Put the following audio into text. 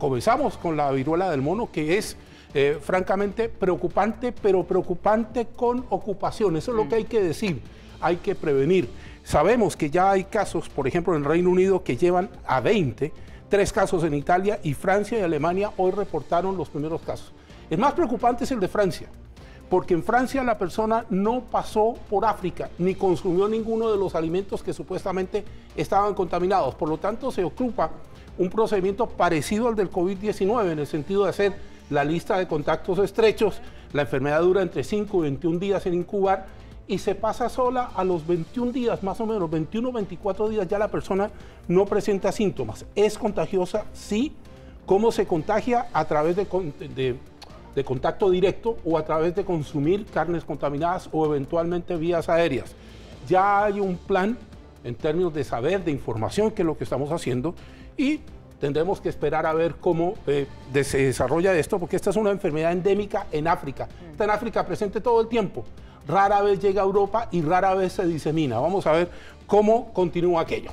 comenzamos con la viruela del mono, que es eh, francamente preocupante, pero preocupante con ocupación. Eso es lo que hay que decir, hay que prevenir. Sabemos que ya hay casos, por ejemplo, en el Reino Unido que llevan a 20, tres casos en Italia y Francia y Alemania hoy reportaron los primeros casos. El más preocupante es el de Francia, porque en Francia la persona no pasó por África ni consumió ninguno de los alimentos que supuestamente estaban contaminados. Por lo tanto, se ocupa un procedimiento parecido al del COVID-19 en el sentido de hacer la lista de contactos estrechos. La enfermedad dura entre 5 y 21 días en incubar y se pasa sola a los 21 días, más o menos, 21 24 días, ya la persona no presenta síntomas. ¿Es contagiosa? Sí. ¿Cómo se contagia? A través de, de contacto directo o a través de consumir carnes contaminadas o eventualmente vías aéreas. Ya hay un plan en términos de saber, de información, que es lo que estamos haciendo, y tendremos que esperar a ver cómo eh, se desarrolla esto, porque esta es una enfermedad endémica en África. Está en África presente todo el tiempo rara vez llega a Europa y rara vez se disemina. Vamos a ver cómo continúa aquello.